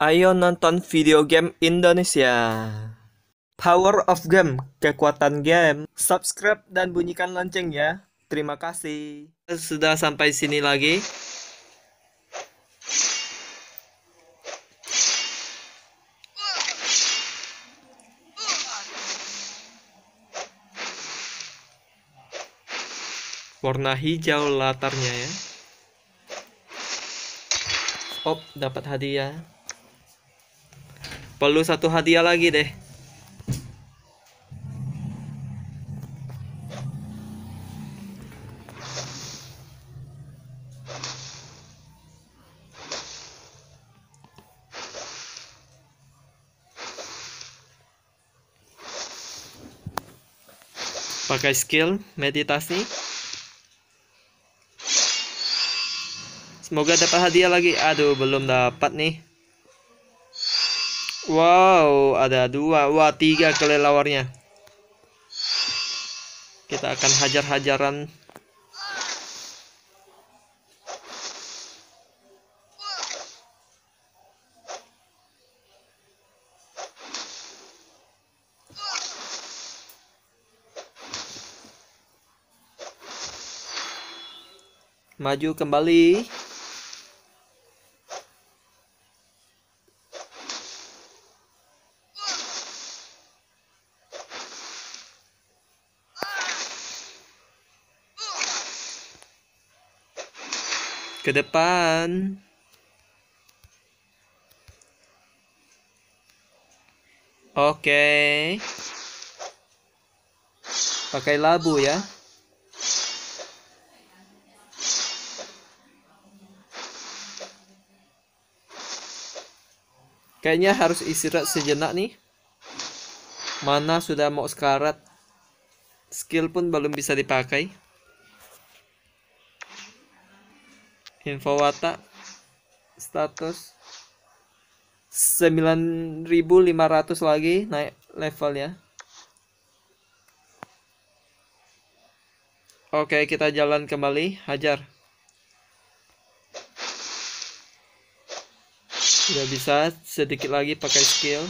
Ayo nonton video game Indonesia. Power of Game, kekuatan game. Subscribe dan bunyikan lonceng ya. Terima kasih. Sudah sampai sini lagi. Warna hijau latarnya ya. Oh, dapat hadiah. Perlu satu hadiah lagi deh. Pakai skill meditasi. Semoga dapat hadiah lagi. Aduh, belum dapat nih. Wow, ada dua. Wah, tiga kelelawarnya. Kita akan hajar-hajaran. Maju kembali. Ke depan. Oke. Pakai labu ya. Kayaknya harus istirahat sejenak nih. Mana sudah mau sekarat. Skill pun belum bisa dipakai. Info watak status 9500 lagi naik level ya. Oke kita jalan kembali. Hajar. Sudah bisa sedikit lagi pakai skill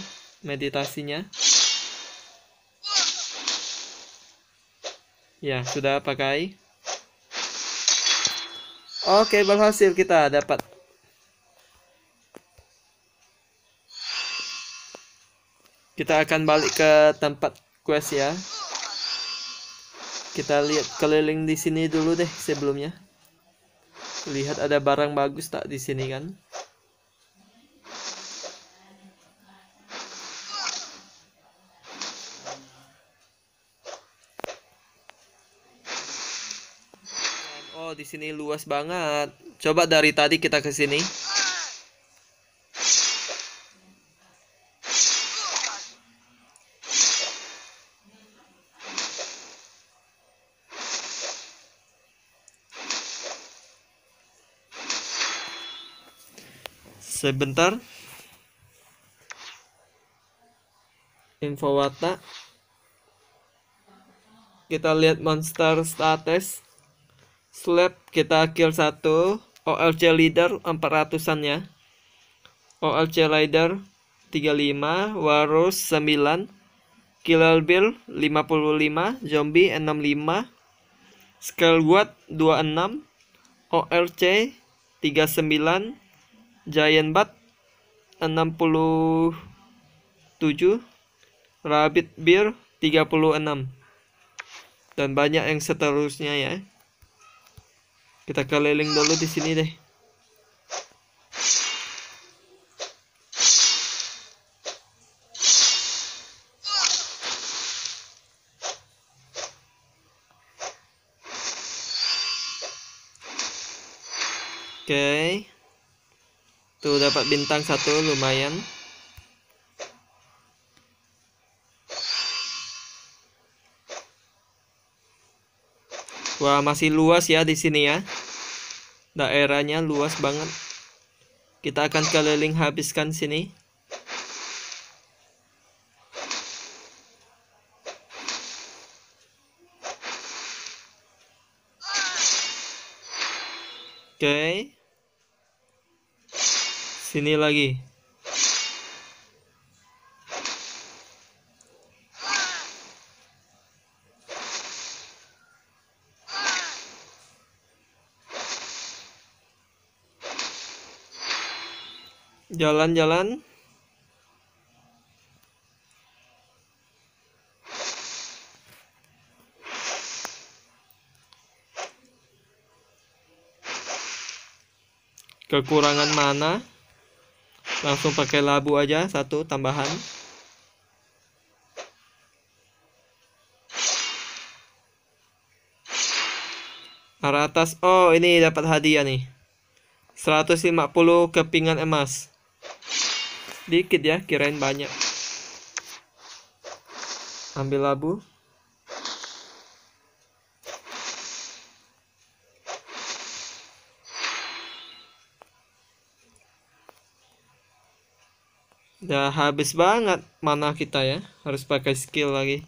meditasinya. Ya sudah pakai Oke, berhasil kita dapat. Kita akan balik ke tempat quest ya. Kita lihat keliling di sini dulu deh sebelumnya. Lihat ada barang bagus tak di sini kan? Oh, di sini luas banget. Coba dari tadi kita ke sini. Sebentar. Info watak. Kita lihat monster status slab kita kill satu. OLC leader 400an ya. OLC leader 35 Warus 9 Killer Bill 55 Zombie 65 Skullguard 26 OLC 39 Giant Bat 67 Rabbit Beer 36 dan banyak yang seterusnya ya kita keliling dulu di sini deh. Oke. Okay. Tuh dapat bintang satu lumayan. Wah, masih luas ya di sini ya. Daerahnya luas banget. Kita akan keliling habiskan sini. Oke. Okay. Sini lagi. Jalan-jalan. Kekurangan mana? Langsung pakai labu aja satu tambahan. Arah atas. Oh, ini dapat hadiah nih. 150 kepingan emas. Dikit ya, kirain banyak. Ambil labu. Udah habis banget mana kita ya. Harus pakai skill lagi.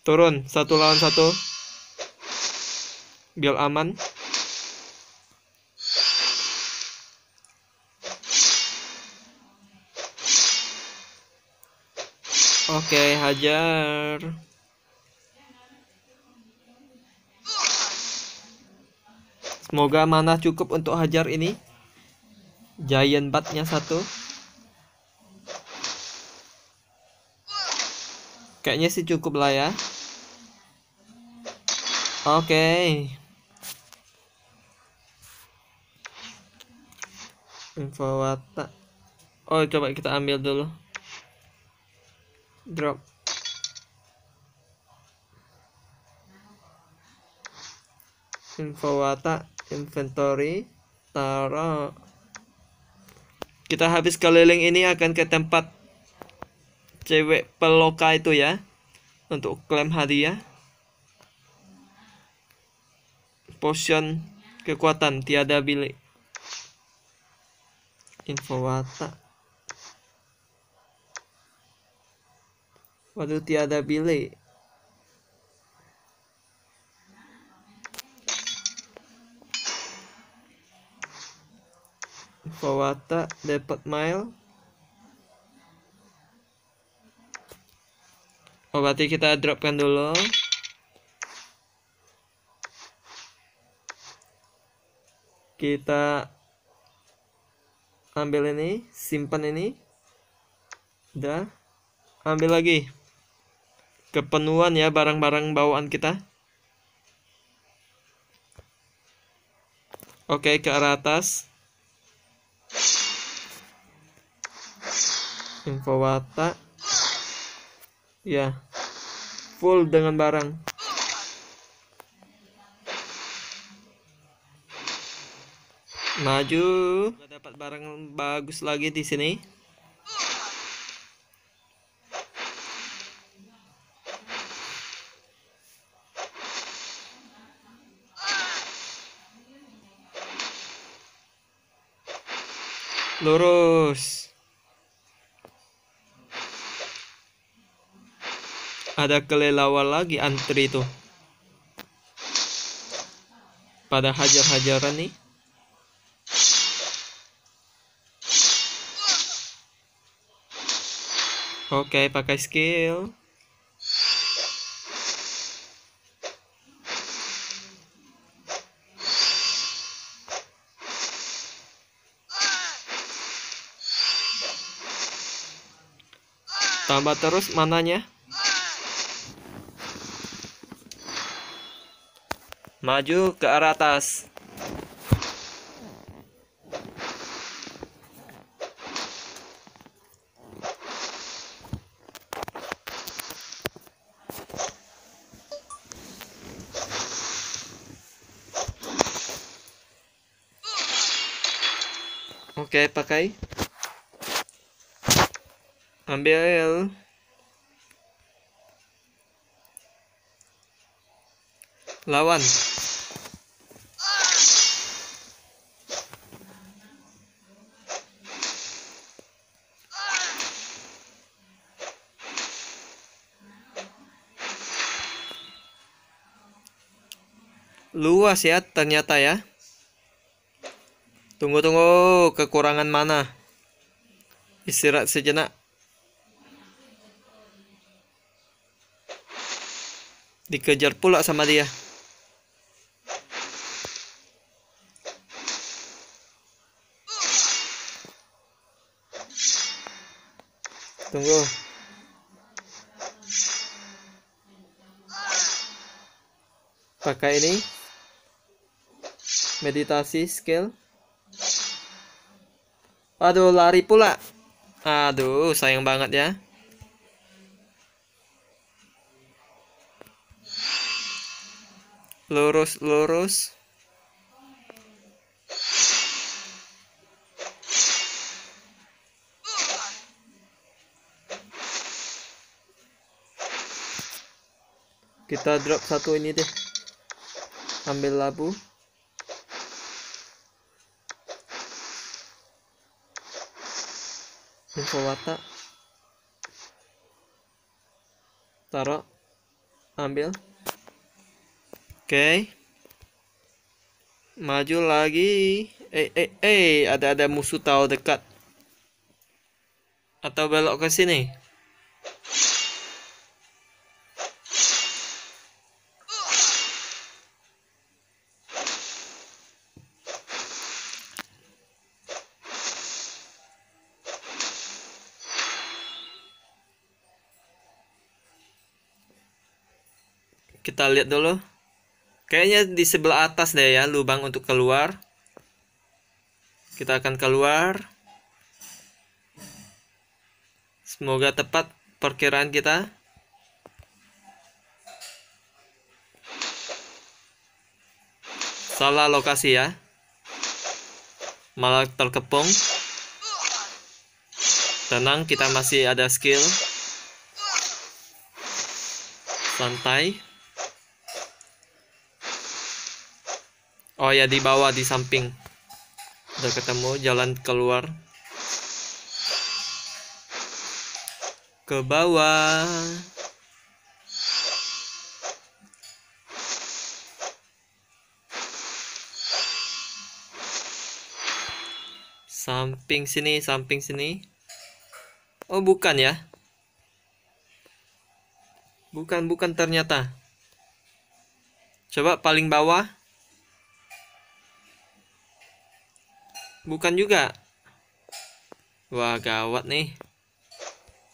Turun, satu lawan satu. Biar aman. Oke, hajar. Semoga mana cukup untuk hajar ini. Giant batnya satu. Kayaknya sih cukup lah ya. Oke. Okay. Info watak. Oh, coba kita ambil dulu. Drop. Info watak, inventory, taruh. Kita habis keliling ini akan ke tempat cewek peloka itu ya untuk klaim hadiah potion kekuatan tiada bilik info watak waduh tiada bilik info watak dapat mile oh berarti kita dropkan dulu. Kita ambil ini simpan ini. Udah ambil lagi kepenuhan ya barang-barang bawaan kita. Oke ke arah atas. Info watak ya full dengan barang. Maju. Dapat barang bagus lagi di sini lurus. Ada kelelawar lagi antri itu. Pada hajar-hajaran nih. Oke, pakai skill. Tambah terus mananya. Maju ke arah atas. Oke, pakai. Ambil. Lawan. Luas ya ternyata ya. Tunggu tunggu kekurangan mana? Istirahat sejenak. dikejar pula sama dia. Tunggu. Pakai ini. Meditasi skill. Aduh lari pula. Aduh sayang banget ya. Lurus, lurus. Kita drop satu ini deh. Ambil labu. info watak taruh ambil oke. Maju lagi. Eh eh eh ada ada musuh tahu dekat. Atau belok ke sini? Kita lihat dulu kayaknya di sebelah atas deh ya lubang untuk keluar. Kita akan keluar. Semoga tepat perkiraan kita. Salah lokasi ya. Malah terkepung. Tenang kita masih ada skill. Santai Oh ya di bawah di samping. Udah ketemu jalan keluar. Ke bawah. Samping sini, samping sini. Oh, bukan ya. Bukan, bukan ternyata. Coba paling bawah. Bukan juga. Wah, gawat nih.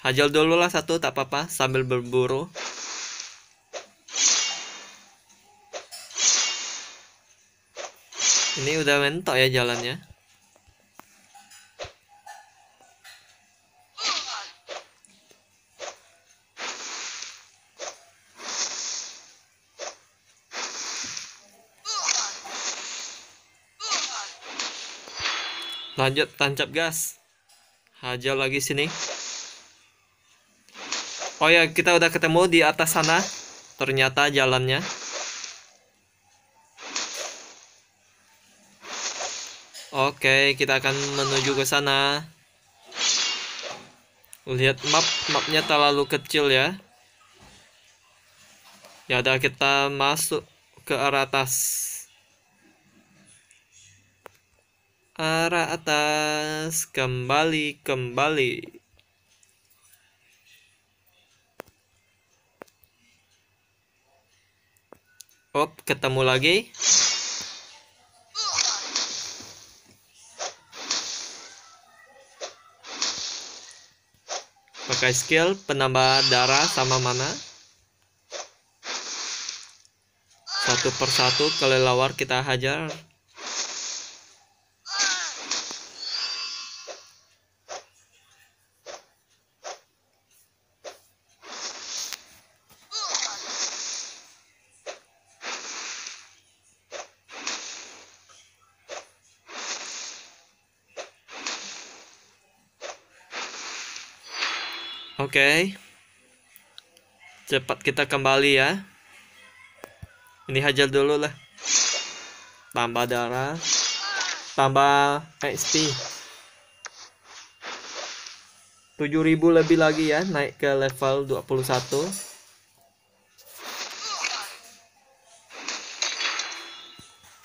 Hajal dulu lah satu, tak apa-apa, sambil berburu. Ini udah mentok ya jalannya. Lanjut tancap gas. Hajar lagi sini. Oh ya kita udah ketemu di atas sana. Ternyata jalannya. Oke kita akan menuju ke sana. Lihat map mapnya terlalu kecil ya. Ya udah kita masuk ke arah atas arah atas kembali kembali Op, ketemu lagi. Pakai skill penambah darah sama mana? Satu persatu kelelawar kita hajar. Oke. Cepat kita kembali ya. Ini hajar dulu lah. Tambah darah. Tambah XP. 7000 lebih lagi ya, naik ke level 21.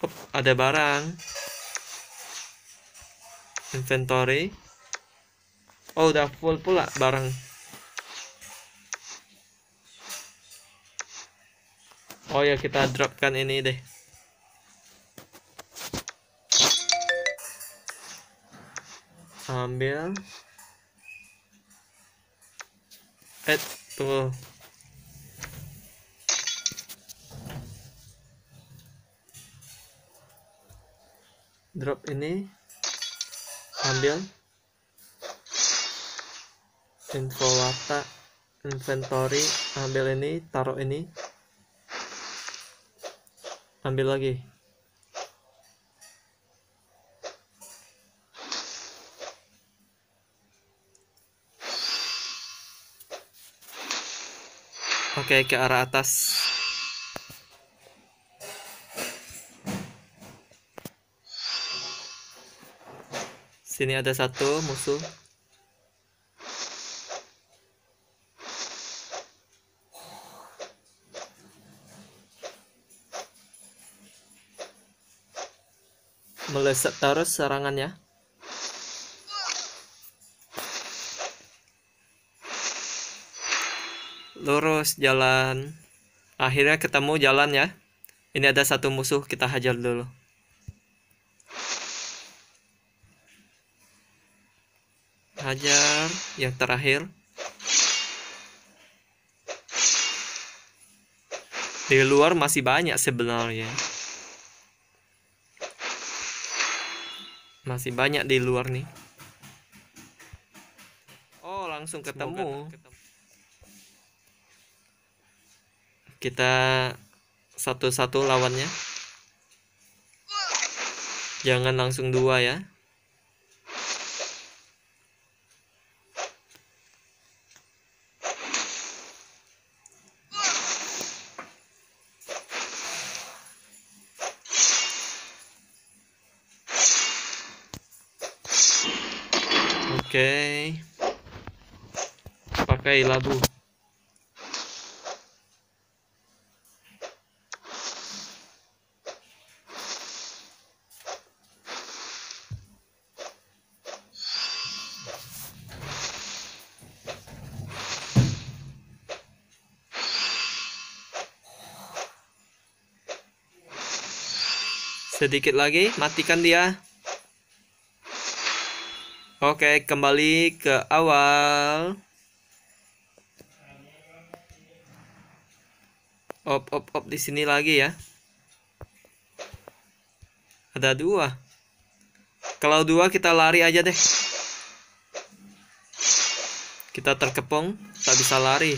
Up, ada barang. Inventory. Oh, udah full pula barang. Oh ya kita dropkan ini deh. Ambil. Eh, tunggu. Drop ini. Ambil. Info watak. Inventory. Ambil ini. Taruh ini. Ambil lagi. Oke, ke arah atas. Sini ada satu musuh. Meleset terus serangannya. lurus jalan. Akhirnya ketemu jalan ya. Ini ada satu musuh kita hajar dulu. Hajar yang terakhir. Di luar masih banyak sebenarnya masih banyak di luar nih. Oh langsung ketemu. Kita satu-satu lawannya. Jangan langsung dua ya Oke. Pakai labu. Sedikit lagi, matikan dia. Oke, kembali ke awal. Op, op, op di sini lagi ya. Ada dua. Kalau dua kita lari aja deh. Kita terkepung, tak bisa lari.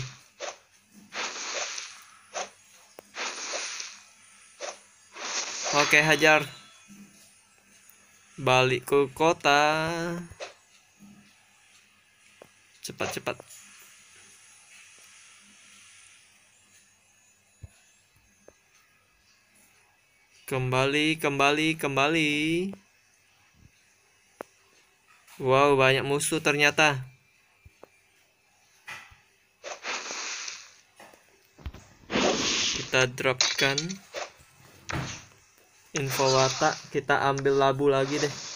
Oke, hajar. Balik ke kota. Cepat, cepat. Kembali, kembali, kembali. Wow, banyak musuh ternyata. Kita dropkan info watak kita ambil labu lagi deh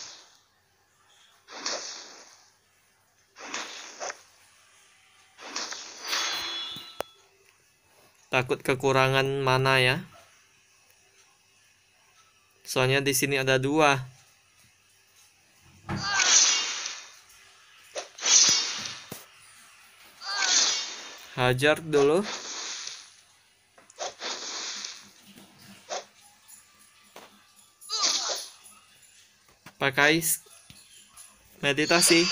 takut kekurangan mana ya? Soalnya di sini ada dua. Hajar dulu. Pakai meditasi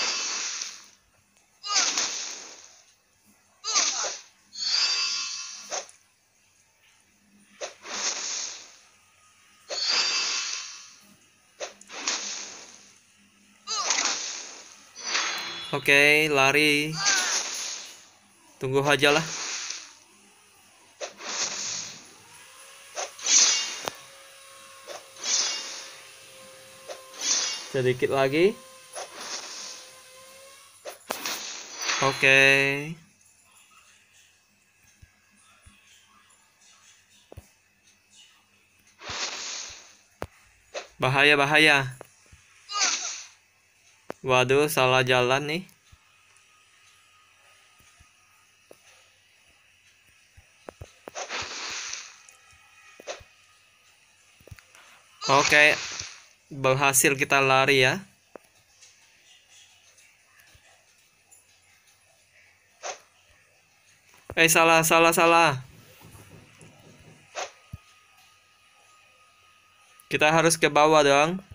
Oke, lari. Tunggu aja lah. sedikit lagi oke bahaya bahaya waduh salah jalan nih Oke, berhasil kita lari ya Eh salah salah salah. Kita harus ke bawah dong.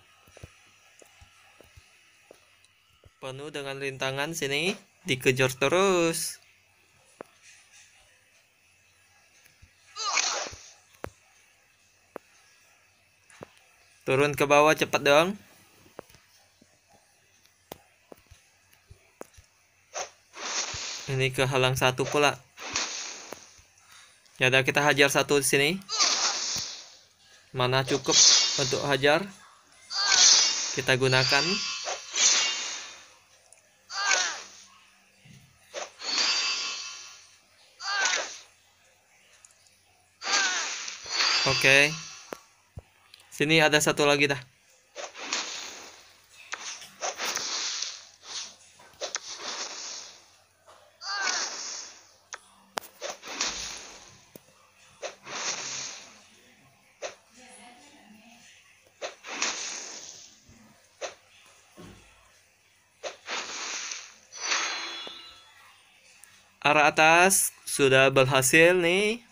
Penuh dengan rintangan sini. Dikejar terus. Turun ke bawah cepat dong. Ini kehalang satu pula. Ya udah kita hajar satu di sini. Mana cukup untuk hajar kita gunakan oke. Sini ada satu lagi dah. Arah atas sudah berhasil nih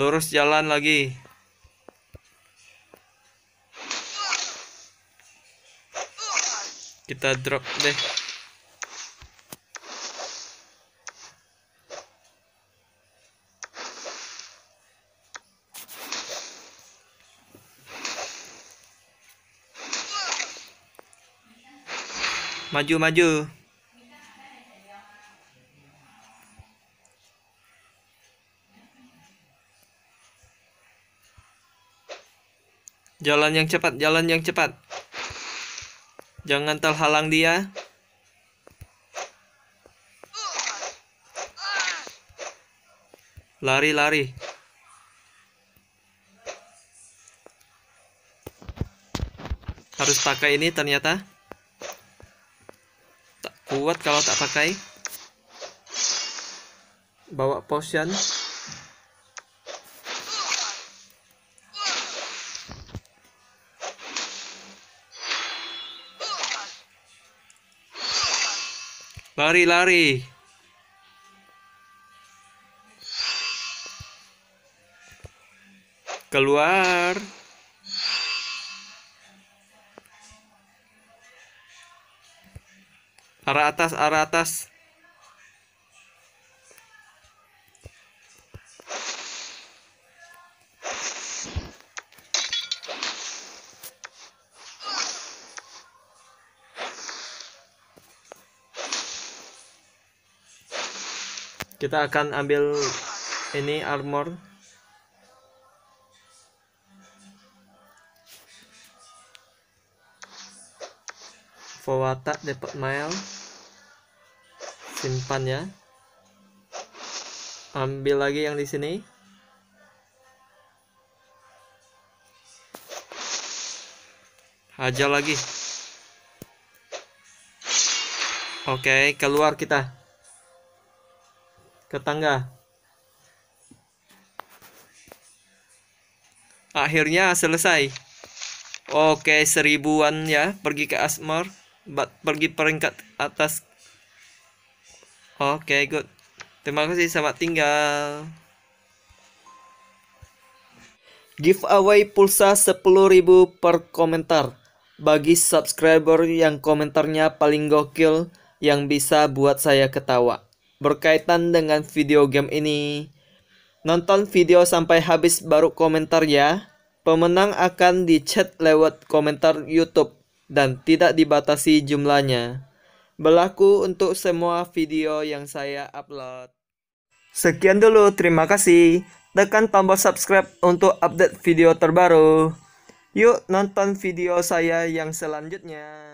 lurus jalan lagi kita drop deh Maju, maju. Jalan yang cepat, jalan yang cepat. Jangan terhalang dia. Lari, lari. Harus pakai ini ternyata kuat kalau tak pakai bawa potion lari-lari keluar Arah atas, arah atas. Kita akan ambil ini armor. Fawata dapat mile simpan ya. Ambil lagi yang di sini. Hajar lagi. Oke keluar kita ke tangga akhirnya selesai oke seribuan ya pergi ke Asmar pergi peringkat atas Oke, good. Terima kasih, selamat tinggal. Giveaway pulsa 10.000 per komentar bagi subscriber yang komentarnya paling gokil yang bisa buat saya ketawa. Berkaitan dengan video game ini, nonton video sampai habis baru komentar ya. Pemenang akan dicat lewat komentar YouTube dan tidak dibatasi jumlahnya berlaku untuk semua video yang saya upload. Sekian dulu, terima kasih. Tekan tombol subscribe untuk update video terbaru. Yuk nonton video saya yang selanjutnya.